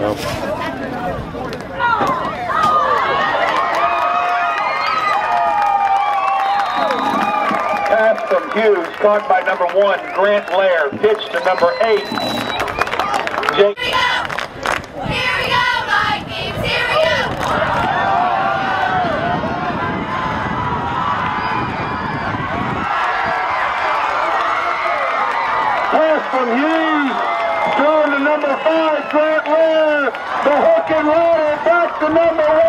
Nope. From Hughes, caught by number one, Grant Lair. Pitch to number eight, Jake. Here we go! Here we go, Vikings! Here we go! Pass from Hughes. Throwing to number five, Grant Lair. The hook and ladder back to number.